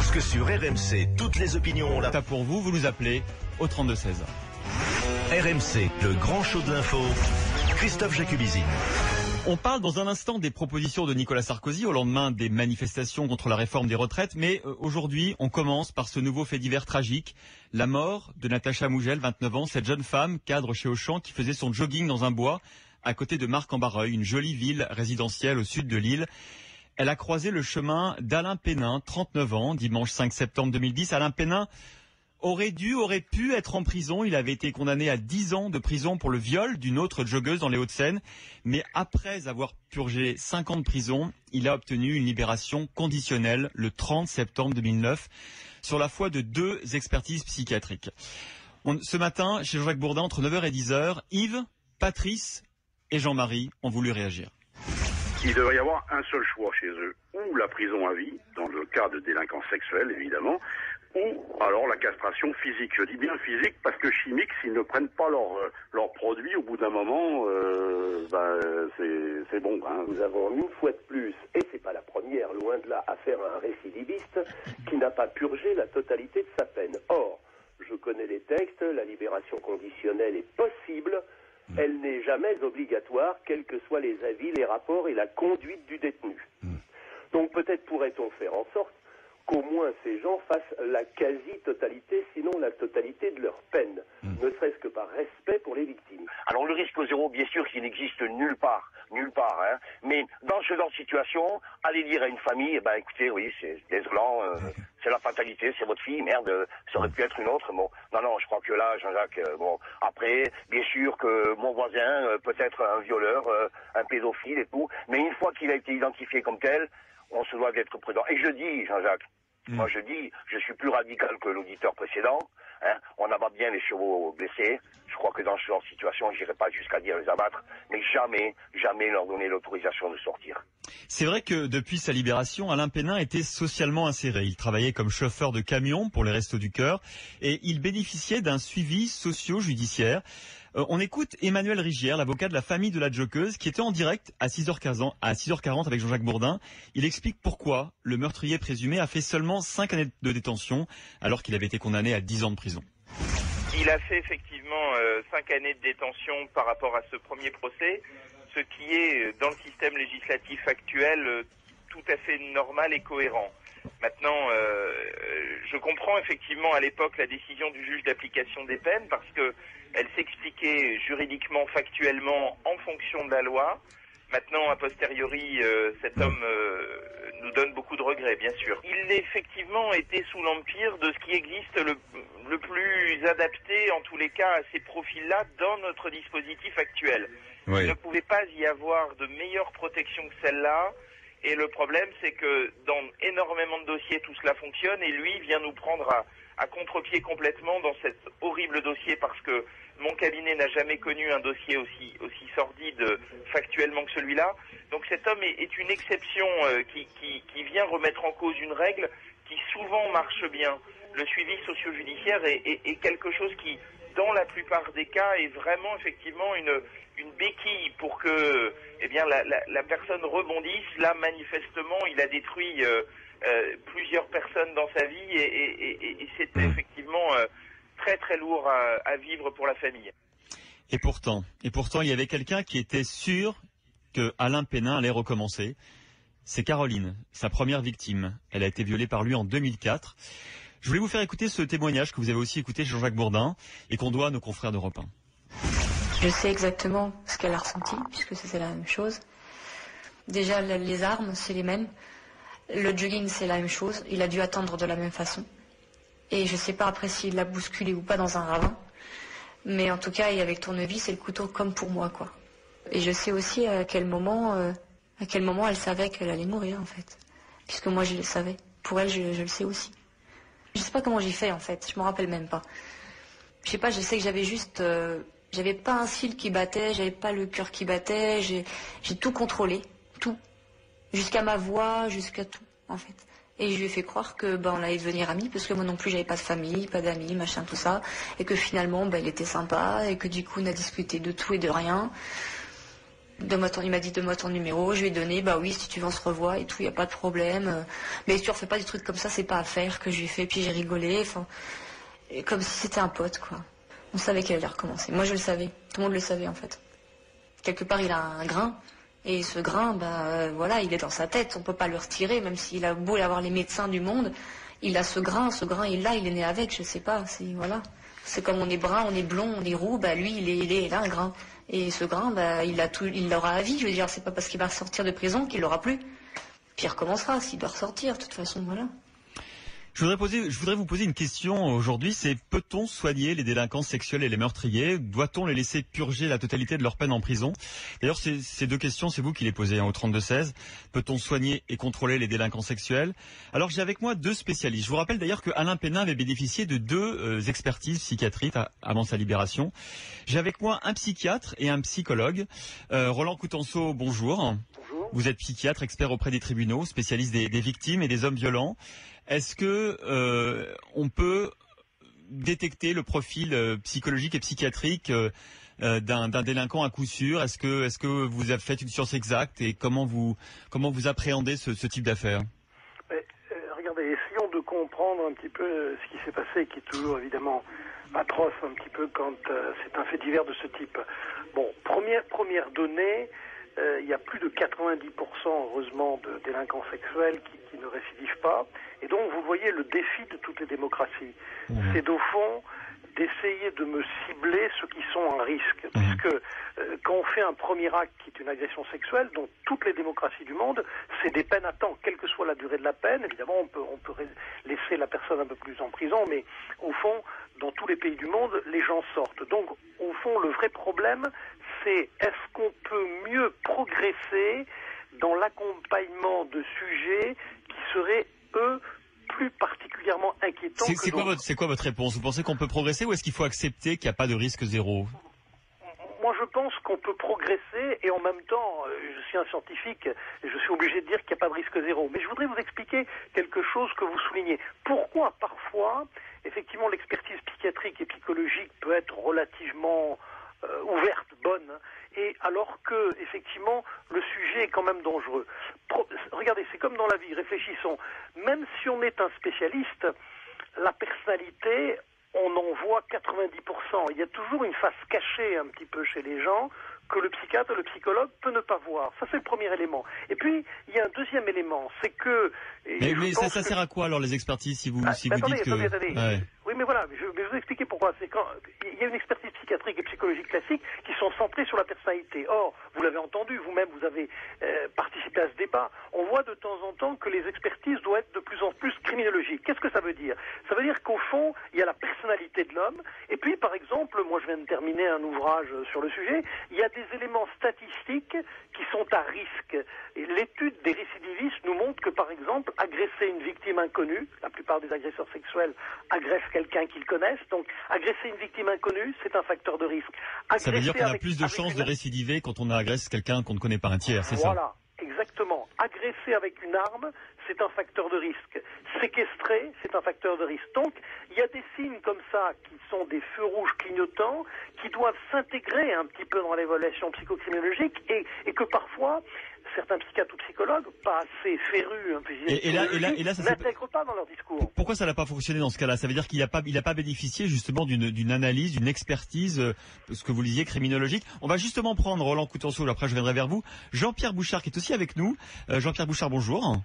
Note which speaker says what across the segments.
Speaker 1: Parce que sur RMC, toutes les opinions ont la...
Speaker 2: Pour vous, vous nous appelez au 32-16.
Speaker 1: RMC, le grand show de l'info, Christophe.
Speaker 2: On parle dans un instant des propositions de Nicolas Sarkozy au lendemain des manifestations contre la réforme des retraites, mais euh, aujourd'hui, on commence par ce nouveau fait divers tragique, la mort de Natacha Mougel, 29 ans, cette jeune femme, cadre chez Auchan, qui faisait son jogging dans un bois à côté de Marc-en-Barreuil, une jolie ville résidentielle au sud de l'île. Elle a croisé le chemin d'Alain Pénin, 39 ans, dimanche 5 septembre 2010. Alain Pénin aurait dû, aurait pu être en prison. Il avait été condamné à 10 ans de prison pour le viol d'une autre joggeuse dans les Hauts-de-Seine. Mais après avoir purgé 5 ans de prison, il a obtenu une libération conditionnelle le 30 septembre 2009 sur la foi de deux expertises psychiatriques. ce matin, chez Jean-Jacques Bourdin, entre 9h et 10h, Yves, Patrice et Jean-Marie ont voulu réagir.
Speaker 3: Il devrait y avoir un seul choix chez eux, ou la prison à vie, dans le cas de délinquance sexuelle évidemment, ou alors la castration physique. Je dis bien physique parce que chimique, s'ils ne prennent pas leurs leur euh, produits, au bout d'un moment, euh, ben, c'est bon. Hein.
Speaker 4: Nous avons une fois de plus, et c'est pas la première, loin de là, à un récidiviste qui n'a pas purgé la totalité de sa peine. Or, je connais les textes, la libération conditionnelle est possible, Mm. elle n'est jamais obligatoire, quels que soient les avis, les rapports et la conduite du détenu. Mm. Donc peut-être pourrait-on faire en sorte qu'au moins ces gens fassent la quasi-totalité, sinon la totalité de leur peine, mm. ne serait-ce que par respect pour les victimes.
Speaker 5: Alors le risque zéro, bien sûr, qu'il n'existe nulle part, nulle part. Hein. Mais dans ce genre de situation, aller dire à une famille, eh ben écoutez, oui, c'est désolant, euh, c'est la fatalité, c'est votre fille, merde, ça aurait pu être une autre. Bon, non, non, je crois que là, Jean-Jacques, euh, bon, après, bien sûr que mon voisin euh, peut être un violeur, un pédophile et tout, mais une fois qu'il a été identifié comme tel, on se doit d'être prudent. Et je dis, Jean-Jacques, Mm. Moi, je dis, je suis plus radical que l'auditeur précédent. Hein. On abat bien les chevaux blessés. Je crois que dans ce genre de situation, j'irai pas jusqu'à dire les abattre, mais jamais, jamais leur donner l'autorisation de sortir.
Speaker 2: C'est vrai que depuis sa libération, Alain Pénin était socialement inséré. Il travaillait comme chauffeur de camion pour les Restos du Cœur et il bénéficiait d'un suivi socio-judiciaire. Euh, on écoute Emmanuel Rigière, l'avocat de la famille de la joqueuse, qui était en direct à 6h40, à 6h40 avec Jean-Jacques Bourdin. Il explique pourquoi le meurtrier présumé a fait seulement 5 années de détention alors qu'il avait été condamné à 10 ans de prison.
Speaker 6: Il a fait effectivement 5 euh, années de détention par rapport à ce premier procès, ce qui est euh, dans le système législatif actuel tout à fait normal et cohérent. Maintenant, je comprends effectivement à l'époque la décision du juge d'application des peines parce que elle s'expliquait juridiquement, factuellement, en fonction de la loi. Maintenant, a posteriori, euh, cet homme euh, nous donne beaucoup de regrets, bien sûr. Il effectivement était sous l'empire de ce qui existe le, le, plus adapté, en tous les cas, à ces profils-là dans notre dispositif actuel. Il ne pouvait pas y avoir de meilleure protection que celle-là. Et le problème, c'est que dans énormément de dossiers, tout cela fonctionne et lui vient nous prendre à, à contre-pied complètement dans cet horrible dossier parce que mon cabinet n'a jamais connu un dossier aussi, aussi sordide factuellement que celui-là. Donc cet homme est, une exception euh, qui, qui, vient remettre en cause une règle qui souvent marche bien. Le suivi socio-judiciaire est, est, quelque chose qui, dans la plupart des cas, est vraiment effectivement une, une béquille pour que eh bien, la, la, personne rebondisse. Là, manifestement, il a détruit euh, euh, plusieurs personnes dans sa vie et, et, c'était mmh. effectivement euh, très très lourd à, vivre pour la famille.
Speaker 2: Et pourtant, et pourtant, il y avait quelqu'un qui était sûr que Alain Pénin allait recommencer. C'est Caroline, sa première victime. Elle a été violée par lui en 2004. Je voulais vous faire écouter ce témoignage que vous avez aussi écouté chez Jean-Jacques Bourdin et qu'on doit à nos confrères d'Europe 1.
Speaker 7: Je sais exactement ce qu'elle a ressenti, puisque c'est la même chose. Déjà, les armes, c'est les mêmes. Le jogging, c'est la même chose. Il a dû attendre de la même façon. Et je ne sais pas après s'il l'a bousculé ou pas dans un ravin. Mais en tout cas, et avec tournevis, c'est le couteau comme pour moi, quoi. Et je sais aussi à quel moment, euh, à quel moment elle savait qu'elle allait mourir, en fait. Puisque moi, je le savais. Pour elle, je, le sais aussi. Je sais pas comment j'ai fait, en fait. Je me rappelle même pas. Je sais pas, je sais que j'avais juste, euh, j'avais pas un cil qui battait, j'avais pas le cœur qui battait, j'ai tout contrôlé, tout jusqu'à ma voix, jusqu'à tout, en fait. Et je lui ai fait croire que ben, on allait devenir amis parce que moi non plus j'avais pas de famille, pas d'amis, machin tout ça, et que finalement ben, il était sympa et que du coup on a discuté de tout et de rien. Il m'a dit donne-moi ton numéro, je lui ai donné, bah oui, si tu veux on se revoit et tout, il n'y a pas de problème. Mais si tu refais pas des trucs comme ça, c'est pas à faire que je lui ai fait, puis j'ai rigolé, enfin, comme si c'était un pote, quoi. On savait qu'elle allait recommencer. Moi je le savais, tout le monde le savait en fait. Quelque part il a un grain, et ce grain, bah euh, voilà, il est dans sa tête, on peut pas le retirer, même s'il a beau avoir les médecins du monde, il a ce grain, ce grain il l'a, il est né avec, je sais pas, c'est voilà. C'est comme on est brun, on est blond, on est roux, bah lui il est, a un grain. Et ce grain, bah il l'aura à vie, je veux dire, c'est pas parce qu'il va sortir de prison qu'il l'aura plus. Puis il recommencera s'il doit ressortir, de toute façon, voilà.
Speaker 2: Je voudrais, poser, je voudrais vous poser une question aujourd'hui, c'est peut-on soigner les délinquants sexuels et les meurtriers? Doit-on les laisser purger la totalité de leur peine en prison? D'ailleurs, ces, deux questions, c'est vous qui les posez hein, au 32-16. Peut-on soigner et contrôler les délinquants sexuels? Alors j'ai avec moi deux spécialistes. Je vous rappelle d'ailleurs que Alain Pénin avait bénéficié de deux euh, expertises psychiatriques avant sa libération. J'ai avec moi un psychiatre et un psychologue. Euh, Roland Coutenceau, bonjour.
Speaker 8: Bonjour.
Speaker 2: Vous êtes psychiatre, expert auprès des tribunaux, spécialiste des, des victimes et des hommes violents. Est-ce que euh, on peut détecter le profil euh, psychologique et psychiatrique euh, d'un délinquant à coup sûr? Est-ce que vous avez une science exacte et comment vous appréhendez ce, type d'affaires?
Speaker 8: Regardez, essayons de comprendre un petit peu ce qui s'est passé, qui est toujours évidemment atroce un petit peu quand c'est un fait divers de ce type. Bon, première, première donnée, il y a plus de 90% heureusement de délinquants sexuels qui, qui ne récidivent pas. Et donc vous voyez le défi de toutes les démocraties. C'est au fond d'essayer de me cibler ceux qui sont un risque. Puisque euh, quand on fait un premier acte qui est une agression sexuelle, dans toutes les démocraties du monde, c'est des peines à temps, quelle que soit la durée de la peine. Évidemment, on peut, on peut ré- laisser la personne un peu plus en prison, mais au fond, dans tous les pays du monde, les gens sortent. Donc, au fond, le vrai problème, c'est est-ce qu'on peut mieux progresser dans l'accompagnement de sujets qui seraient, eux, plus particulièrement inquiétants
Speaker 2: C'est quoi votre c'est quoi votre réponse? Vous pensez qu'on peut progresser ou est-ce qu'il faut accepter qu'il n'y a pas de risque zéro?
Speaker 8: Moi, je pense qu'on peut progresser et en même temps, euh, je suis un scientifique et je suis obligé de dire qu'il n'y a pas de risque zéro. Mais je voudrais vous expliquer quelque chose que vous soulignez. Pourquoi parfois, effectivement, l'expertise psychiatrique et psychologique peut être relativement euh, ouverte, bonne, et alors que, effectivement, le sujet est quand même dangereux. Regardez, c'est comme dans la vie, réfléchissons. Même si on est un spécialiste, la personnalité, on en voit 90%. Il y a toujours une face cachée un petit peu chez les gens que le psychiatre, le psychologue peut ne pas voir. Ça, c'est le premier élément. Et puis, il y a un deuxième élément, c'est que...
Speaker 2: Mais, ça, ça sert à quoi alors les expertises si vous
Speaker 8: ah,
Speaker 2: si vous
Speaker 8: attendez,
Speaker 2: dites que
Speaker 8: attendez.
Speaker 2: Ouais.
Speaker 8: Oui, mais voilà, je, vais vous expliquer pourquoi. C'est quand il y a une expertise psychiatrique et psychologique classique qui sont centrées sur la personnalité. Or, vous l'avez entendu, vous-même, vous avez euh, participé à ce débat. On voit de temps en temps que les expertises doivent être de plus en plus criminologiques. Qu'est-ce que ça veut dire? Ça veut dire qu'au fond, il y a la personnalité de l'homme. Et puis, par exemple, moi, je viens de terminer un ouvrage sur le sujet. Il y a des éléments statistiques qui sont à risque. L'étude des récidivistes nous montre que, par exemple, agresser une victime inconnue, la plupart des agresseurs sexuels agressent quelqu'un qu'ils connaissent, donc agresser une victime inconnue, c'est un facteur de risque.
Speaker 2: Ça veut dire qu'on a plus de chances de récidiver quand on agresse quelqu'un qu'on ne connaît pas un tiers, c'est ça?
Speaker 8: Exactement. Agresser avec une arme, c'est un facteur de risque. Séquestrer, c'est un facteur de risque. Donc, il y a des signes comme ça qui sont des feux rouges clignotants qui doivent s'intégrer un petit peu dans l'évaluation psychocriminologique et, et que parfois, certains psychiatres ou psychologues, pas assez férus, un peu
Speaker 2: Et- et là- et là- et là, ça s'est-
Speaker 8: n'intègrent pas dans leur discours.
Speaker 2: Pourquoi ça n'a pas fonctionné dans ce cas-là? Ça veut dire qu'il n'a pas, il a pas bénéficié justement d'une analyse, d'une expertise, euh, ce que vous lisiez, criminologique. On va justement prendre Roland Coutenceau, après je reviendrai vers vous. Jean-Pierre Bouchard qui est aussi avec nous. Euh, Jean-Pierre Bouchard, bonjour.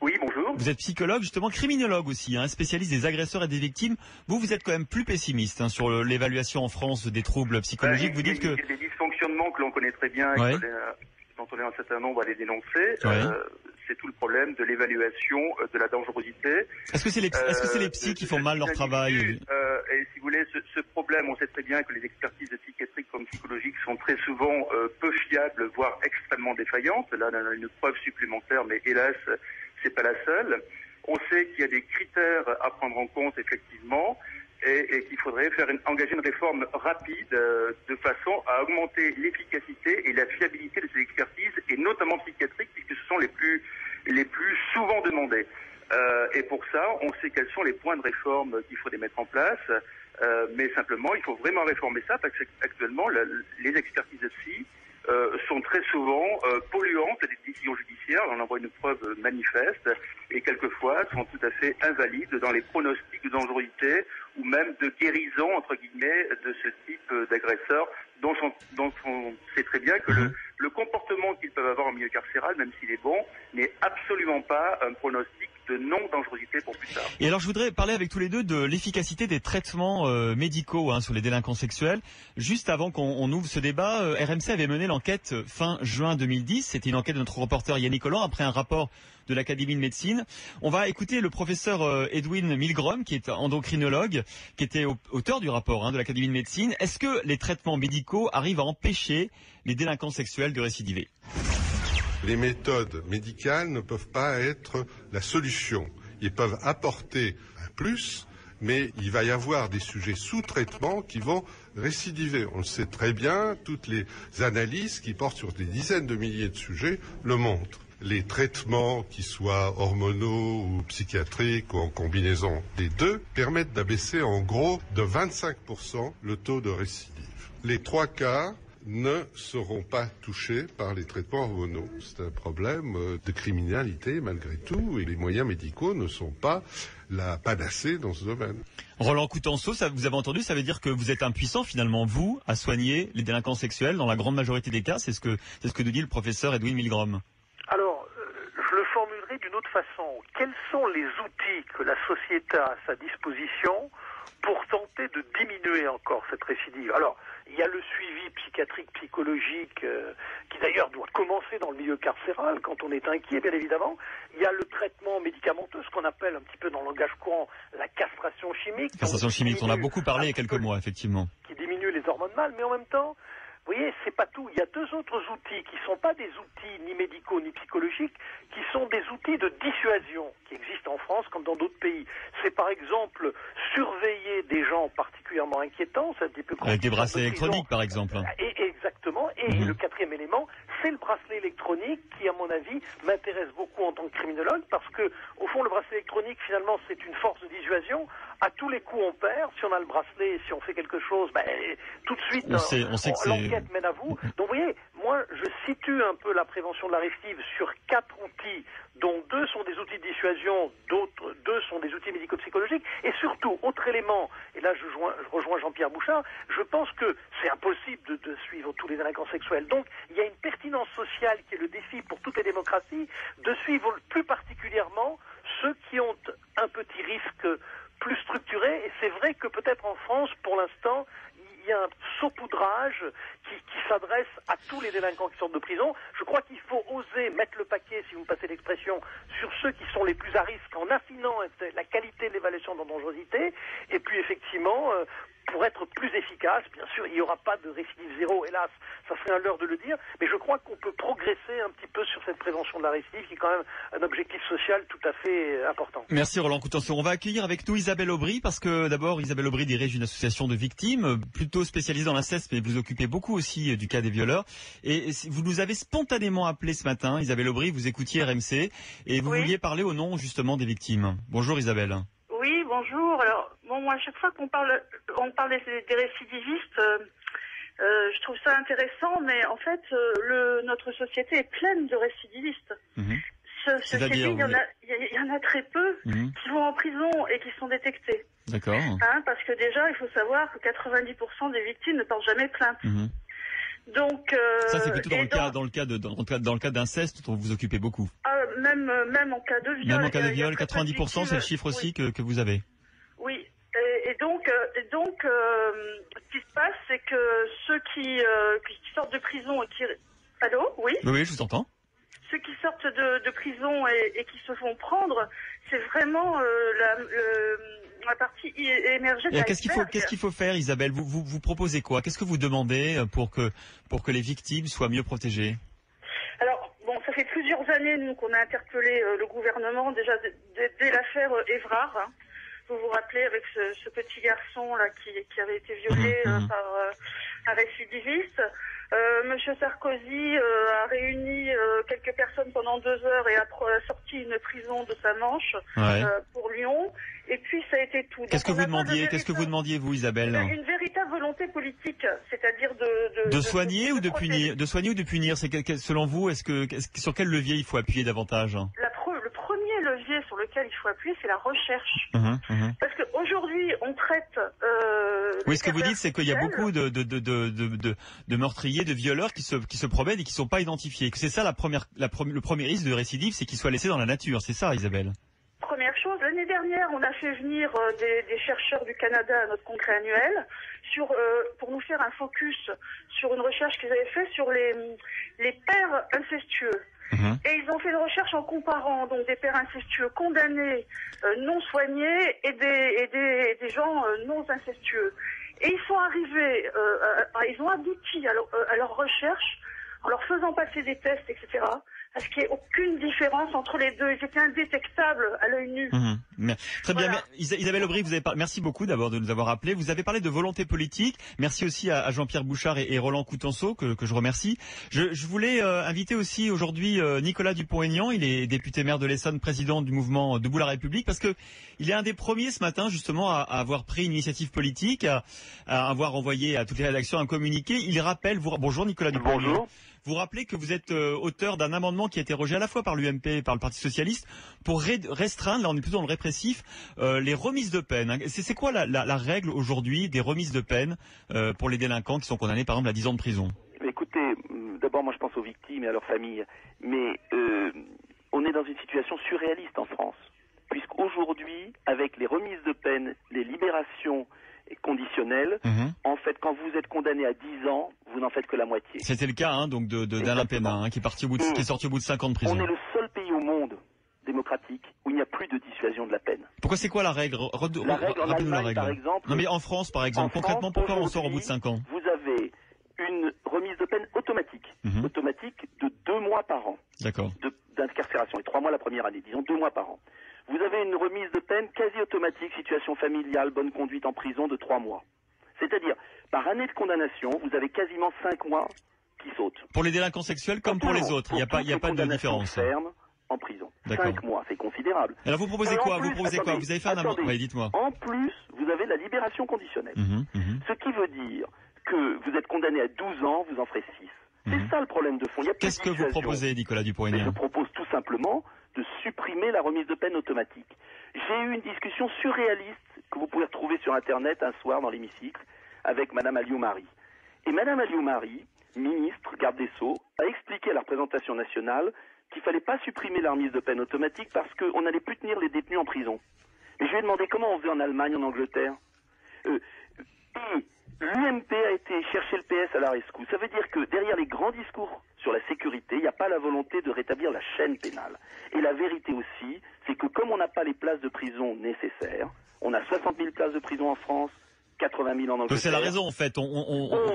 Speaker 3: Oui, bonjour.
Speaker 2: Vous êtes psychologue, justement criminologue aussi, hein, spécialiste des agresseurs et des victimes. Vous, vous êtes quand même plus pessimiste hein, sur l'évaluation en France des troubles psychologiques.
Speaker 3: Ben,
Speaker 2: Vous dites que...
Speaker 3: Il y a des dysfonctionnements que l'on connaît très bien, et que les- euh, dont on est un certain nombre à les dénoncer. Euh, c'est tout le problème de l'évaluation euh, de la dangerosité.
Speaker 2: Est-ce que c'est les, est-ce que c'est les
Speaker 3: Euh,
Speaker 2: psys qui font mal leur travail.
Speaker 3: Euh, et si vous voulez, ce, ce problème, on sait très bien que les expertises psychiatriques comme psychologiques sont très souvent euh, peu fiables, voire extrêmement défaillantes. Là, on a une preuve supplémentaire, mais hélas, c'est pas la seule. On sait qu'il y a des critères à prendre en compte, effectivement, et, qu'il faudrait faire une- engager une réforme rapide euh, de façon à augmenter l'efficacité et la fiabilité de ces expertises, et notamment psychiatriques, puisque ce sont les plus, les plus souvent demandées. Euh, et pour ça, on sait quels sont les points de réforme qu'il faudrait mettre en place. Euh, mais simplement, il faut vraiment réformer ça parce qu'actuellement, le- les expertises de psy euh, sont très souvent euh, polluantes des décisions judiciaires, on en voit une preuve manifeste, et quelquefois sont tout à fait invalides dans les pronostics de dangerosité ou même de guérison, entre guillemets, de ce type d'agresseurs dont, on- dont on sait très bien que le, le comportement qu'ils peuvent avoir en milieu carcéral, même s'il est bon, n'est absolument pas un pronostic de non-dangerosité pour plus tard.
Speaker 2: Et alors je voudrais parler avec tous les deux de l'efficacité des traitements euh, médicaux hein, sur les délinquants sexuels. Juste avant qu'on on ouvre ce débat, euh, RMC avait mené l'enquête euh, fin juin 2010. C'était une enquête de notre reporter Yannick Collant après un rapport de l'Académie de médecine. On va écouter le professeur Edwin Milgrom, qui est endocrinologue, qui était au- auteur du rapport hein, de l'Académie de médecine. Est-ce que les traitements médicaux arrivent à empêcher les délinquants sexuels de récidiver
Speaker 9: Les méthodes médicales ne peuvent pas être la solution. Ils peuvent apporter un plus, mais il va y avoir des sujets sous traitement qui vont récidiver. On le sait très bien, toutes les analyses qui portent sur des dizaines de milliers de sujets le montrent. Les traitements, qui soient hormonaux ou psychiatriques ou en combinaison des deux, permettent d'abaisser en gros de 25% le taux de récidive. Les trois quarts ne seront pas touchés par les traitements hormonaux. C'est un problème euh, de criminalité malgré tout et les moyens médicaux ne sont pas la panacée dans ce domaine.
Speaker 2: Roland Coutenceau, ça, vous avez entendu, ça veut dire que vous êtes impuissant finalement, vous, à soigner les délinquants sexuels dans la grande majorité des cas. C'est ce que, c'est ce que nous dit le professeur Edwin Milgrom.
Speaker 8: Alors, euh, je le formulerai d'une autre façon. Quels sont les outils que la société a à sa disposition pour tenter de diminuer encore cette récidive Alors, il y a le suivi psychiatrique, psychologique, euh, qui d'ailleurs doit commencer dans le milieu carcéral quand on est inquiet, bien évidemment. Il y a le traitement médicamenteux, ce qu'on appelle un petit peu dans le langage courant la castration chimique.
Speaker 2: Castration chimique, on a beaucoup parlé il y a quelques mois, effectivement.
Speaker 8: qui diminue les hormones mâles, mais en même temps, vous voyez, c'est pas tout. Il y a deux autres outils qui sont pas des outils ni médicaux ni psychologiques, qui sont des outils de dissuasion qui existent en France comme dans d'autres pays. C'est par exemple surveiller des gens particulièrement inquiétants, c'est un petit peu
Speaker 2: Avec des bracelets électroniques, par exemple.
Speaker 8: Et, exactement. Et
Speaker 2: Mhm.
Speaker 8: le quatrième élément, c'est le bracelet électronique qui, à mon avis, m'intéresse beaucoup en tant que criminologue parce que, au fond, le bracelet électronique, finalement, c'est une force de dissuasion. À tous les coups, on perd. Si on a le bracelet, si on fait quelque chose, ben, tout de suite,
Speaker 2: On sait- on sait que c'est-
Speaker 8: l'enquête mène à vous. Donc, vous voyez, moi, je situe un peu la prévention de la récidive sur quatre outils, dont deux sont des outils de dissuasion, d'autres deux sont des outils médico-psychologiques, et surtout, autre élément, et là je, joins- je rejoins Jean-Pierre Bouchard, je pense que c'est impossible de, de suivre tous les délinquants sexuels. Donc, il y a une pertinence sociale qui est le défi pour toutes les démocraties, de suivre plus particulièrement ceux qui ont un petit risque plus structuré, et c'est vrai que peut-être en France, pour l'instant, il y a un saupoudrage qui, s'adresse à tous les délinquants qui sortent de prison. Je crois qu'il faut oser mettre le paquet, si vous me passez l'expression, sur ceux qui sont les plus à risque en affinant la qualité de l'évaluation de dangerosité. Et puis effectivement, euh, pour être plus efficace, bien sûr, il n'y aura pas de récidive zéro, hélas, ça serait un leurre de le dire, mais je crois qu'on peut progresser un petit peu sur cette prévention de la récidive, qui est quand même un objectif social tout à fait euh, important.
Speaker 2: Merci Roland Coutenceau. On va accueillir avec nous Isabelle Aubry parce que d'abord Isabelle Aubry dirige une association de victimes euh, plutôt spécialisée dans l'inceste mais vous vous occupez beaucoup aussi euh, du cas des violeurs et si- vous nous avez spontanément appelé ce matin Isabelle Aubry, vous écoutiez RMC et vous
Speaker 10: Oui.
Speaker 2: vouliez parler au nom justement des victimes. Bonjour Isabelle.
Speaker 10: Bonjour. Alors, bon, moi, à chaque fois qu'on parle, on parle des, des récidivistes, euh, euh, je trouve ça intéressant, mais en fait, euh, le, notre société est pleine de récidivistes.
Speaker 2: Mhm.
Speaker 10: Ce, dit, il y, y y en a très peu
Speaker 2: Mhm.
Speaker 10: qui vont en prison et qui sont détectés.
Speaker 2: D'accord.
Speaker 10: Hein, parce que déjà, il faut savoir que 90% des victimes ne portent jamais plainte.
Speaker 2: Mhm.
Speaker 10: Donc, euh,
Speaker 2: Ça c'est plutôt dans le cas dans le cas de dans le cas dans le cas d'inceste dont vous vous occupez beaucoup.
Speaker 10: ah, même, euh, même en cas de viol.
Speaker 2: Même en cas de viol,
Speaker 10: très peu de
Speaker 2: 90% c'est le chiffre
Speaker 10: Oui.
Speaker 2: aussi que, que vous avez.
Speaker 10: Oui, et, donc, euh, et donc euh, ce qui se passe, c'est que ceux qui, euh, qui sortent de prison et qui... Allô Oui
Speaker 2: Oui je vous entends.
Speaker 10: Ceux qui sortent de, de prison et, et qui se font prendre, c'est vraiment euh, la, le- la partie émergée de
Speaker 2: qu'est-ce qu'il faut faire Isabelle? Vous, vous vous proposez quoi? Qu'est-ce que vous demandez euh, pour que pour que les victimes soient mieux protégées?
Speaker 10: Ça fait plusieurs années, nous, qu'on a interpellé euh, le gouvernement, déjà dès, l'affaire euh, Évrard. hein. Vous vous rappelez, avec ce, ce petit garçon là qui, qui avait été violé euh,
Speaker 2: mhm.
Speaker 10: par euh, un récidiviste. Euh, Monsieur Sarkozy euh, a réuni euh, quelques personnes pendant deux heures et a, sorti une prison de sa manche
Speaker 2: Ouais.
Speaker 10: euh, pour Lyon. Et puis ça a été tout.
Speaker 2: Qu'est-ce que vous
Speaker 10: de
Speaker 2: demandiez Qu'est-ce que vous demandiez vous Isabelle
Speaker 10: une, une véritable volonté politique, c'est-à-dire de,
Speaker 2: de, soigner ou de punir, de soigner ou de punir, c'est selon vous, est-ce que sur quel levier il faut appuyer davantage
Speaker 10: la premier levier sur lequel il faut appuyer, c'est la recherche.
Speaker 2: Mmh, mmh.
Speaker 10: Parce qu'aujourd'hui, on traite. Euh,
Speaker 2: oui, ce que vous dites, c'est qu'il y a beaucoup de, de, de, de, de meurtriers, de violeurs qui se, qui se promènent et qui ne sont pas identifiés. C'est ça la première, la, le premier risque de récidive, c'est qu'ils soient laissés dans la nature. C'est ça, Isabelle.
Speaker 10: Première chose, l'année dernière, on a fait venir euh, des, chercheurs du Canada à notre congrès annuel sur, euh, pour nous faire un focus sur une recherche qu'ils avaient fait sur les, les pères incestueux.
Speaker 2: Mhm.
Speaker 10: Et ils ont fait une recherche en comparant donc des pères incestueux condamnés, euh, non soignés, et des, et des, des gens non incestueux. Et ils sont arrivés, ils ont abouti à leur, à leur recherche en leur faisant passer des tests, etc parce qu'il n'y ait aucune différence entre les deux. Ils étaient indétectables à l'œil nu.
Speaker 2: Mmh. Très bien. Isabelle Aubry, vous avez merci beaucoup d'abord de nous avoir appelé. Vous avez parlé de volonté politique. Merci aussi à, Jean-Pierre Bouchard et, Roland Coutenceau, que, que, je remercie. Je, je voulais euh, inviter aussi aujourd'hui euh, Nicolas Dupont-Aignan. Il est député maire de l'Essonne, président du mouvement Debout la République, parce que il est un des premiers ce matin justement à, avoir pris une initiative politique, à, avoir envoyé à toutes les rédactions un communiqué. Il rappelle, vous, bonjour Nicolas Dupont-Aignan.
Speaker 11: Bonjour.
Speaker 2: Vous rappelez que vous êtes euh, auteur d'un amendement qui a été rejeté à la fois par l'UMP et par le Parti Socialiste pour restreindre, là on est plutôt dans le répressif, euh, les remises de peine. Hein. C'est quoi la, règle aujourd'hui des remises de peine euh, pour les délinquants qui sont condamnés par exemple à 10 ans de prison?
Speaker 11: Écoutez, d'abord moi je pense aux victimes et à leurs familles, mais on est dans une situation surréaliste en France, puisqu'aujourd'hui, avec les remises de peine, les libérations conditionnelles,
Speaker 2: mhm.
Speaker 11: en fait, quand vous êtes condamné à 10 ans, vous n'en faites que la moitié.
Speaker 2: C'était le cas hein, donc de, d'Alain Pénin, hein, qui, est parti au bout de, qui est sorti au bout de 5 ans de prison.
Speaker 11: On est le seul pays au monde démocratique où il n'y a plus de dissuasion de la peine.
Speaker 2: Pourquoi c'est quoi la règle?
Speaker 11: La règle en Allemagne,
Speaker 2: la règle.
Speaker 11: par exemple.
Speaker 2: Non mais en France, par exemple, concrètement, pourquoi on sort au bout de 5 ans?
Speaker 11: Vous avez une remise de peine automatique,
Speaker 2: mhm.
Speaker 11: automatique de 2 mois par an.
Speaker 2: D'accord.
Speaker 11: d'incarcération, et 3 mois la première année, disons 2 mois par an. Vous avez une remise de situation familiale, bonne conduite en prison de 3 mois. C'est-à-dire, par année de condamnation, vous avez quasiment 5 mois qui sautent.
Speaker 2: Pour les délinquants sexuels comme pour les autres, il n'y a pas, y a pas de différence.
Speaker 11: ferme en prison. 5 mois, c'est considérable.
Speaker 2: Alors vous proposez quoi Vous proposez quoi Vous avez fait un amendement Oui, dites-moi.
Speaker 11: En plus, vous avez la libération conditionnelle.
Speaker 2: Mhm, mhm.
Speaker 11: Ce qui veut dire que vous êtes condamné à 12 ans, vous en ferez 6. C'est mhm. ça le problème de fond.
Speaker 2: Qu'est-ce que vous proposez, Nicolas Dupont-Aignan
Speaker 11: Je propose tout simplement de supprimer la remise de peine automatique. J'ai eu une discussion surréaliste que vous pouvez retrouver sur Internet un soir dans l'hémicycle avec Madame Alioumari. Et Madame Alioumari, ministre, garde des Sceaux, a expliqué à la représentation nationale qu'il ne fallait pas supprimer la remise de peine automatique parce qu'on n'allait plus tenir les détenus en prison. Et je lui ai demandé comment on faisait en Allemagne, en Angleterre. Euh, et l'UMP a été chercher le PS à la rescousse. Ça veut dire que derrière les grands discours sur la sécurité, il n'y a pas la volonté de rétablir la chaîne pénale. Et la vérité aussi, c'est que comme on n'a pas les places de prison nécessaires, on a 60 000 places de prison en France, 80 000 en Angleterre.
Speaker 2: C'est la raison en fait.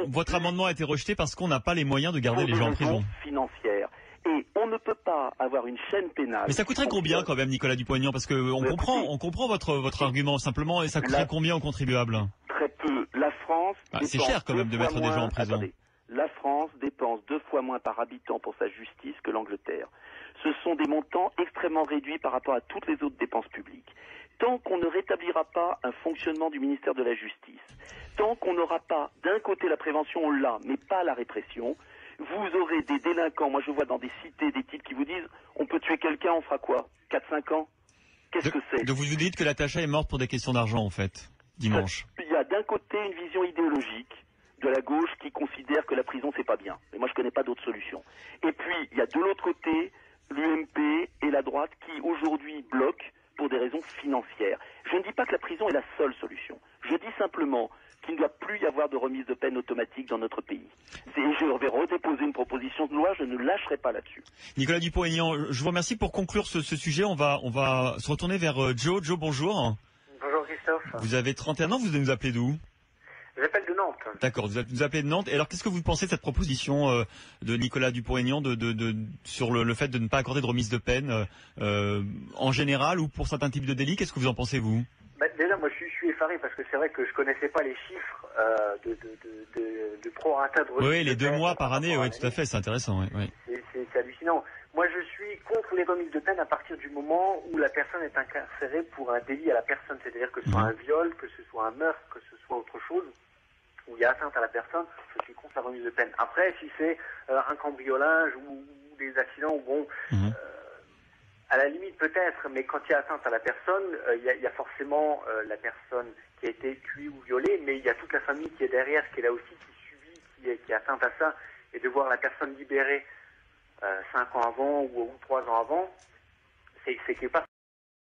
Speaker 2: votre amendement a été rejeté parce qu'on n'a pas les moyens de garder les gens en prison.
Speaker 11: Financière. Et on ne peut pas avoir une chaîne pénale.
Speaker 2: Mais ça coûterait combien quand même, Nicolas Dupont-Aignan? Parce que on comprend, on comprend votre votre argument simplement. Et ça coûterait combien aux contribuables?
Speaker 11: Très peu. La France.
Speaker 2: Bah, c'est cher quand même de mettre des gens en prison.
Speaker 11: La France dépense deux fois moins par habitant pour sa justice que l'Angleterre. Ce sont des montants extrêmement réduits par rapport à toutes les autres dépenses publiques. Tant qu'on ne rétablira pas un fonctionnement du ministère de la Justice, tant qu'on n'aura pas d'un côté la prévention, on l'a, mais pas la répression, vous aurez des délinquants, moi je vois dans des cités des types qui vous disent on peut tuer quelqu'un, on fera quoi? 4-5 ans? Qu'est-ce que c'est?
Speaker 2: Donc vous vous dites que Natacha est morte pour des questions d'argent en fait, dimanche.
Speaker 11: Il y a d'un côté une vision idéologique de la gauche qui considère que la prison c'est pas bien. Mais moi je connais pas d'autre solution. Et puis il y a de l'autre côté l'UMP et la droite qui aujourd'hui bloquent pour des raisons financières. Je ne dis pas que la prison est la seule solution. Je dis simplement qu'il ne doit plus y avoir de remise de peine automatique dans notre pays. Et je vais redéposer une proposition de loi, je ne lâcherai pas là-dessus.
Speaker 2: Nicolas Dupont-Aignan, je vous remercie pour conclure ce, sujet. On va, on va se retourner vers euh, Joe. Joe, bonjour.
Speaker 12: Bonjour Christophe.
Speaker 2: Vous avez 31 ans, vous nous appelez d'où? D'accord, vous nous appelez de Nantes. Et alors, qu'est-ce que vous pensez de cette proposition euh, de Nicolas Dupont-Aignan de, de, sur le, fait de ne pas accorder de remise de peine euh, euh, en général ou pour certains types de délits? Qu'est-ce que vous en pensez, vous?
Speaker 12: Bah, Déjà, moi, je suis, effaré parce que c'est vrai que je connaissais pas les chiffres de, de, de, prorata de
Speaker 2: Oui, les deux mois par année, oui, tout à fait, c'est intéressant. Oui,
Speaker 12: C'est hallucinant. Moi, je suis contre les remises de peine à partir du moment où la personne est incarcérée pour un délit à la personne, c'est-à-dire que ce soit mhm. un viol, que ce soit un meurtre, que ce soit autre chose. Où il y a atteinte à la personne, je suis contre la remise de peine. Après, si c'est euh, un cambriolage ou, ou des accidents, bon,
Speaker 2: Mhm.
Speaker 12: euh, à la limite peut-être, mais quand il y a atteinte à la personne, euh, il y, a, il y a forcément la personne qui a été tuée ou violée, mais il y a toute la famille qui est derrière, qui est là aussi, qui subit, qui est, qui est atteinte à ça, et de voir la personne libérée cinq ans avant ou, ou trois ans avant, c'est quelque part